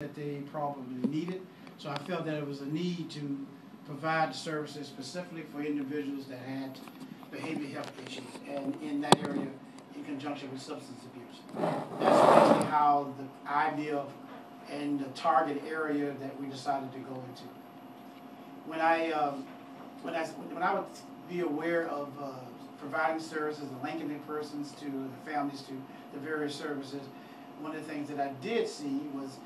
that they probably needed. So I felt that it was a need to provide services specifically for individuals that had behavioral health issues and in that area in conjunction with substance abuse. That's basically how the idea and the target area that we decided to go into. When I, um, when I, when I would be aware of, uh, providing services and linking the persons to, the families to the various services, one of the things that I did see was,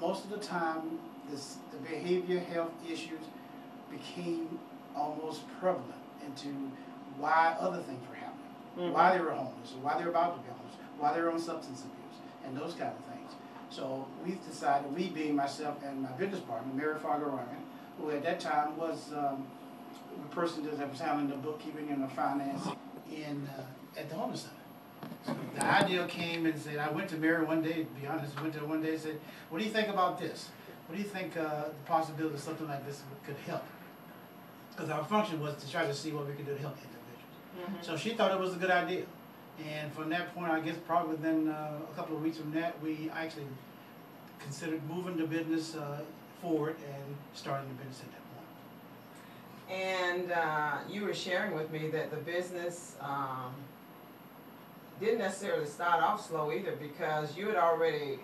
most of the time, this, the behavior health issues became almost prevalent into why other things were happening. Why they were homeless, or why they were about to be homeless, why they were on substance abuse, and those kind of things. So we decided, we being myself and my business partner, Mary Fargo Ryan, who at that time was um, the person that was handling the bookkeeping and the finance in, uh, at the homeless center. So the idea came and said, I went to Mary one day, to be honest, went to her one day and said, what do you think about this? What do you think uh, the possibility of something like this could help? Because our function was to try to see what we could do to help individuals. So she thought it was a good idea. And from that point, I guess probably within uh, a couple of weeks from that, we actually considered moving the business uh, forward and starting the business at that point. And uh, you were sharing with me that the business um, didn't necessarily start off slow either because you had already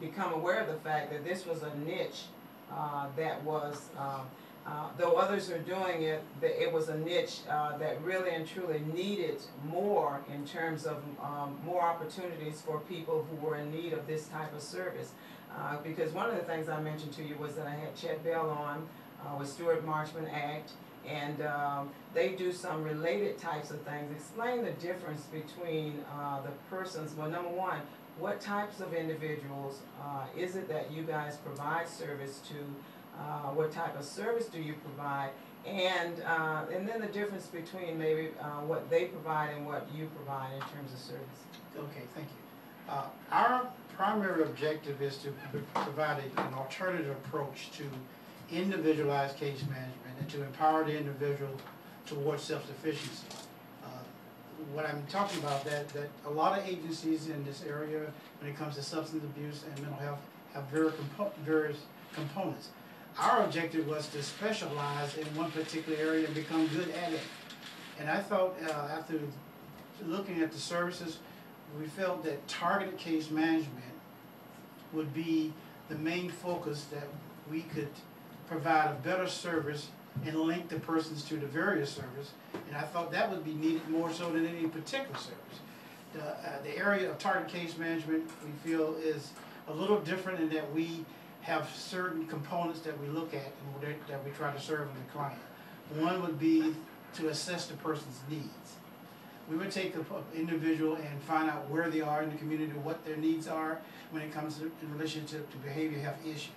become aware of the fact that this was a niche uh, that was, uh, uh, though others are doing it, that it was a niche uh, that really and truly needed more in terms of um, more opportunities for people who were in need of this type of service. Uh, because one of the things I mentioned to you was that I had Chet Bell on uh, with Stewart Marchman Act, and um, they do some related types of things. Explain the difference between uh, the persons. Well, number one, what types of individuals uh, is it that you guys provide service to? Uh, what type of service do you provide? And uh, and then the difference between maybe uh, what they provide and what you provide in terms of service. Okay, thank you. Uh, Our primary objective is to provide an alternative approach to individualized case management and to empower the individual towards self-sufficiency. Uh, What I'm talking about, that, that a lot of agencies in this area, when it comes to substance abuse and mental health, have very compo- various components. Our objective was to specialize in one particular area and become good at it. And I thought, uh, after looking at the services, we felt that targeted case management would be the main focus that we could provide a better service and link the persons to the various service. And I thought that would be needed more so than any particular service. The, uh, the area of target case management, we feel is a little different in that we have certain components that we look at and that- we try to serve in the client. One would be to assess the person's needs we would take the individual and find out where they are in the community, what their needs are when it comes to, in relationship to behavior health issues.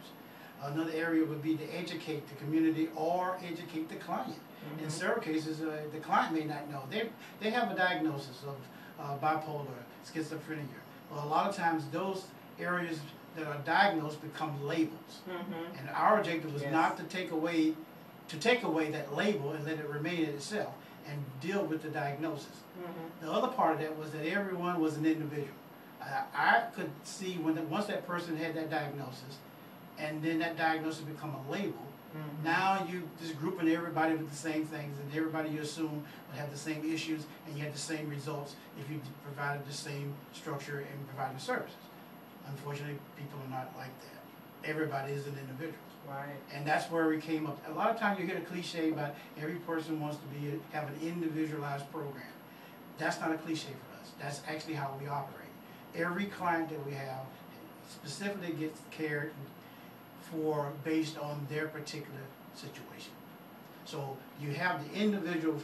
Another area would be to educate the community or educate the client. In several cases, uh, the client may not know. They, they have a diagnosis of uh, bipolar, schizophrenia. Well, a lot of times those areas that are diagnosed become labels. Mm-hmm. And our objective was Yes. not to take away, to take away that label and let it remain in itself and deal with the diagnosis. Mm-hmm. The other part of that was that everyone was an individual. I, I could see when, the- once that person had that diagnosis, and then that diagnosis become a label, Mm-hmm. now you just grouping everybody with the same things, and everybody you assume would have the same issues, and you had the same results if you provided the same structure and provided services. Unfortunately, people are not like that. Everybody is an individual. Right. And that's where we came up. A lot of times you hear a cliche about every person wants to be have an individualized program. That's not a cliche for us. That's actually how we operate. Every client that we have specifically gets cared for based on their particular situation. So you have the individual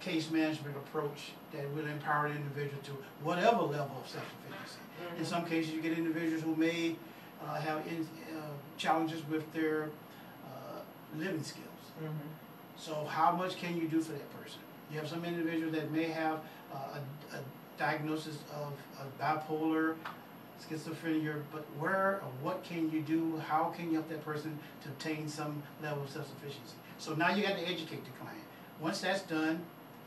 case management approach that will empower the individual to whatever level of self-sufficiency. In some cases, you get individuals who may uh, have in, uh, challenges with their uh, living skills. Mm-hmm. So how much can you do for that person? You have some individuals that may have uh, a, a diagnosis of, of bipolar, schizophrenia, but where or what can you do? How can you help that person to obtain some level of self-sufficiency? So now you got to educate the client. Once that's done,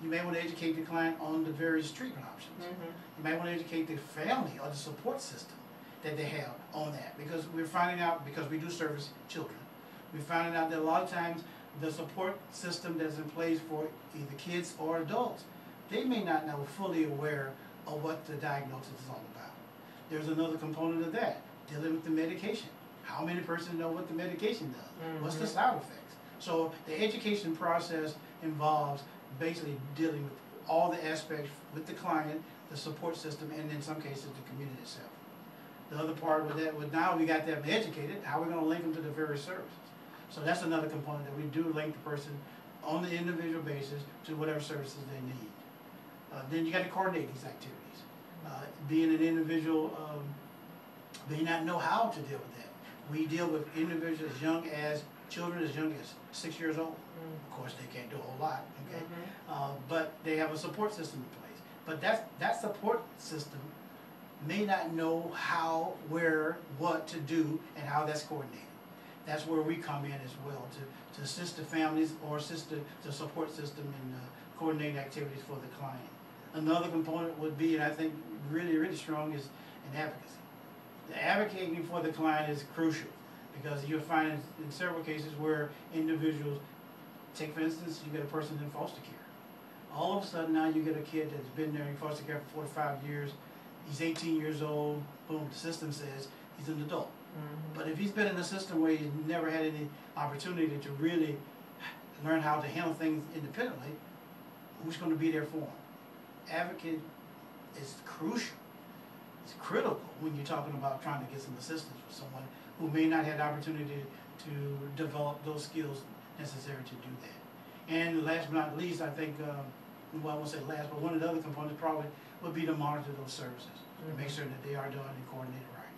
you may want to educate the client on the various treatment options. Mm-hmm. You may want to educate the family or the support system that they have on that, because we're finding out, because we do service children, we're finding out that a lot of times, the support system that's in place for either kids or adults, they may not know fully aware of what the diagnosis is all about. There's another component of that, dealing with the medication. How many persons know what the medication does? What's the side effects? So the education process involves basically dealing with all the aspects with the client, the support system, and in some cases, the community itself. The other part with that, with now we got them educated, how are we gonna link them to the various services? So that's another component that we do link the person on the individual basis to whatever services they need. Uh, then you gotta coordinate these activities. Uh, being an individual, um, may not know how to deal with that. We deal with individuals as young as, children as young as six years old. Mm, Of course, they can't do a whole lot, okay? mhm. Uh, but they have a support system in place. But that, that support system may not know how, where, what to do, and how that's coordinated. That's where we come in as well, to, to assist the families or assist the, the support system in uh, coordinating activities for the client. Another component would be, and I think really, really strong, is an advocacy. The advocating for the client is crucial, because you'll find in, in several cases where individuals, take for instance, you get a person in foster care. All of a sudden now you get a kid that's been there in foster care for four to five years, he's eighteen years old, boom, the system says he's an adult. Mhm. But if he's been in a system where he's never had any opportunity to really learn how to handle things independently, who's gonna be there for him? Advocate is crucial. It's critical when you're talking about trying to get some assistance for someone who may not have the opportunity to develop those skills necessary to do that. And last but not least, I think, um, well, I won't say last, but one of the other components probably would be to monitor those services, to make Mhm. sure that they are done and coordinated right.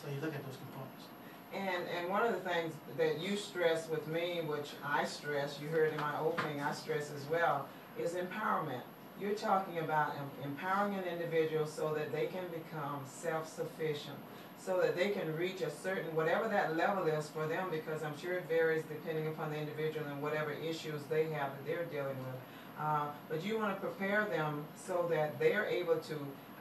So you look at those components. And, and one of the things that you stress with me, which I stress, you heard in my opening, I stress as well, is empowerment. You're talking about empowering an individual so that they can become self-sufficient, so that they can reach a certain, whatever that level is for them, because I'm sure it varies depending upon the individual and whatever issues they have that they're dealing with. Uh, but you wanna prepare them so that they're able to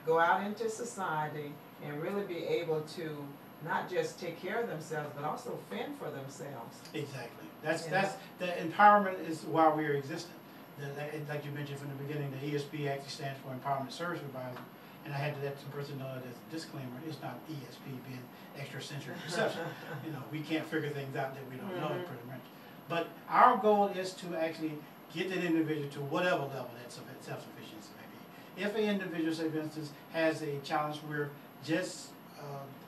go out into society and really be able to not just take care of themselves, but also fend for themselves. Exactly. That's, Yeah. that's, the empowerment is why we're existing. The, like- like you mentioned from the beginning, the ESP actually stands for Empowerment Service Provider. And I had to let the person know that as a disclaimer, it's not ESP being extrasensory perception. You know, we can't figure things out that we don't know Mhm. pretty much. But our goal is to actually get that individual to whatever level that suffi- self-sufficiency may be. If an individual, say for instance, has a challenge where just, uh,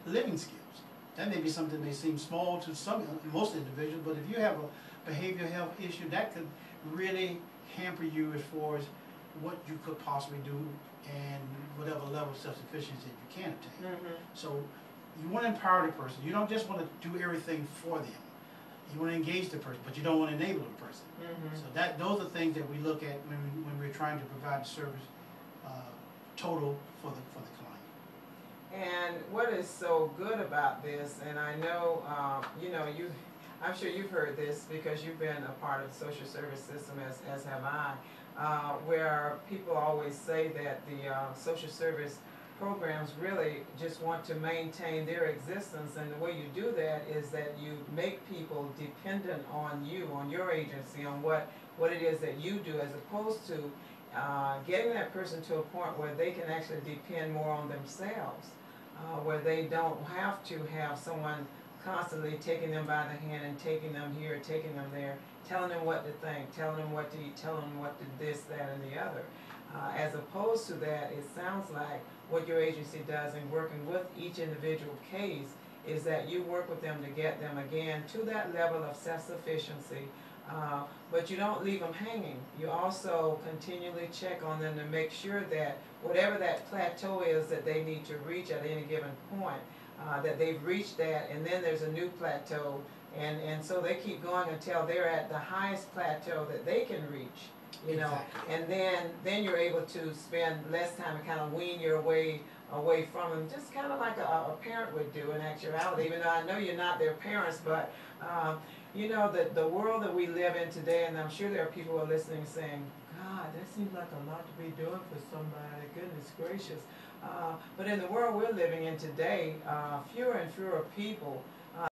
living skills, that may be something that may seem small to some, most individuals, but if you have a behavioral health issue, that could really hamper you as far as what you could possibly do and whatever level of self-sufficiency you can obtain. Mm-hmm. So you want to empower the person. You don't just want to do everything for them. You want to engage the person, but you don't want to enable the person. Mm-hmm. So that those are things that we look at when we, when we're trying to provide the service uh, total for the for the client. And what is so good about this, and I know, um, you know, you, I'm sure you've heard this because you've been a part of the social service system as, as have I, uh, where people always say that the, uh, social service programs really just want to maintain their existence, and the way you do that is that you make people dependent on you, on your agency, on what, what it is that you do, as opposed to, uh, getting that person to a point where they can actually depend more on themselves uh, where they don't have to have someone constantly taking them by the hand and taking them here, taking them there, telling them what to think, telling them what to eat, telling them what to this, that, and the other. Uh, as opposed to that, it sounds like what your agency does in working with each individual case is that you work with them to get them again to that level of self-sufficiency, uh, but you don't leave them hanging. You also continually check on them to make sure that whatever that plateau is that they need to reach at any given point, uh, that they've reached that, and then there's a new plateau, and, and so they keep going until they're at the highest plateau that they can reach, you know? Exactly. And then, then you're able to spend less time and kind of wean your way away from them, just kind of like a, a parent would do in actuality, even though I know you're not their parents, but, um, you know, the, the world that we live in today, and I'm sure there are people who are listening saying, God, that seems like a lot to be doing for somebody, goodness gracious. Uh, but in the world we're living in today, uh, fewer and fewer people